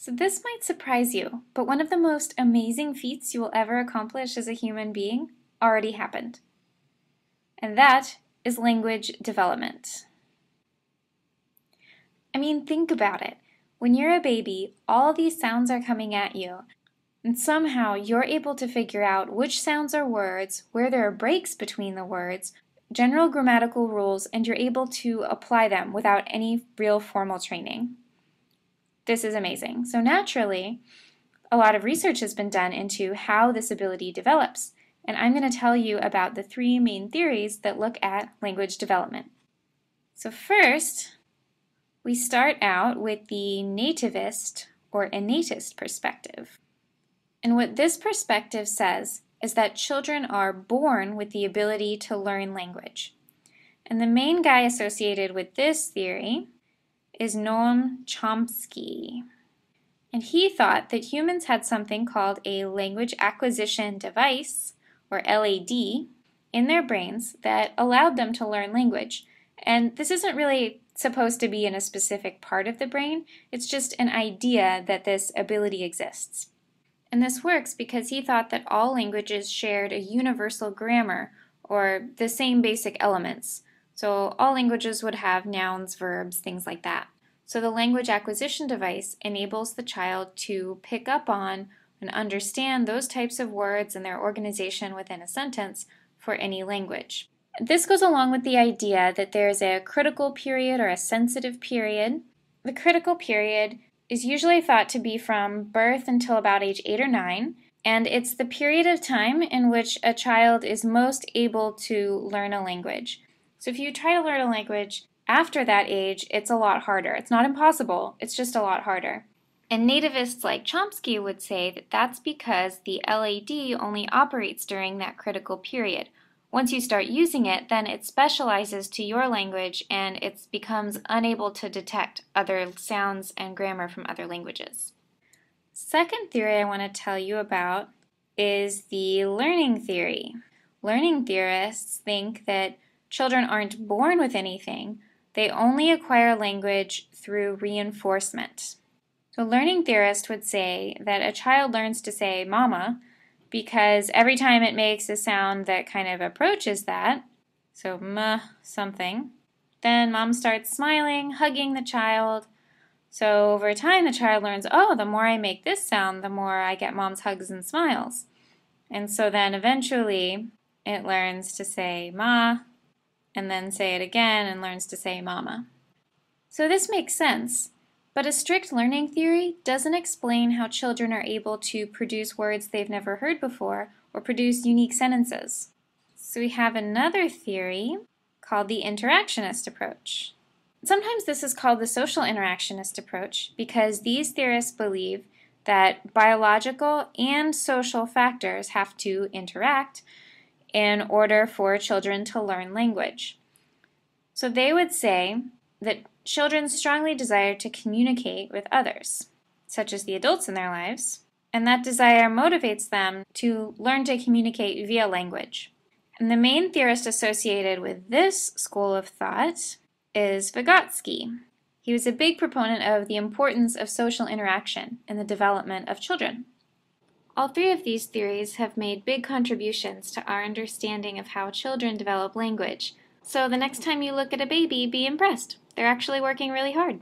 So this might surprise you, but one of the most amazing feats you will ever accomplish as a human being already happened. And that is language development. I mean, think about it. When you're a baby, all these sounds are coming at you, and somehow you're able to figure out which sounds are words, where there are breaks between the words, general grammatical rules, and you're able to apply them without any real formal training. This is amazing. So naturally, a lot of research has been done into how this ability develops, and I'm going to tell you about the three main theories that look at language development. So first, we start out with the nativist or innatist perspective. And what this perspective says is that children are born with the ability to learn language. And the main guy associated with this theory is Noam Chomsky. And he thought that humans had something called a language acquisition device, or LAD, in their brains that allowed them to learn language. And this isn't really supposed to be in a specific part of the brain, it's just an idea that this ability exists. And this works because he thought that all languages shared a universal grammar, or the same basic elements. So all languages would have nouns, verbs, things like that. So the language acquisition device enables the child to pick up on and understand those types of words and their organization within a sentence for any language. This goes along with the idea that there is a critical period or a sensitive period. The critical period is usually thought to be from birth until about age 8 or 9, and it's the period of time in which a child is most able to learn a language. So if you try to learn a language after that age, it's a lot harder. It's not impossible, it's just a lot harder. And nativists like Chomsky would say that that's because the LAD only operates during that critical period. Once you start using it, then it specializes to your language and it becomes unable to detect other sounds and grammar from other languages. Second theory I want to tell you about is the learning theory. Learning theorists think that Children aren't born with anything, they only acquire language through reinforcement. So, learning theorists would say that a child learns to say mama because every time it makes a sound that kind of approaches that, so m something, then mom starts smiling, hugging the child. So, over time, the child learns, oh, the more I make this sound, the more I get mom's hugs and smiles. And so then eventually it learns to say ma, and then say it again and learns to say mama. So this makes sense, but a strict learning theory doesn't explain how children are able to produce words they've never heard before or produce unique sentences. So we have another theory called the interactionist approach. Sometimes this is called the social interactionist approach because these theorists believe that biological and social factors have to interact in order for children to learn language. So they would say that children strongly desire to communicate with others, such as the adults in their lives, and that desire motivates them to learn to communicate via language. And the main theorist associated with this school of thought is Vygotsky. He was a big proponent of the importance of social interaction in the development of children. All three of these theories have made big contributions to our understanding of how children develop language. So the next time you look at a baby, be impressed. They're actually working really hard.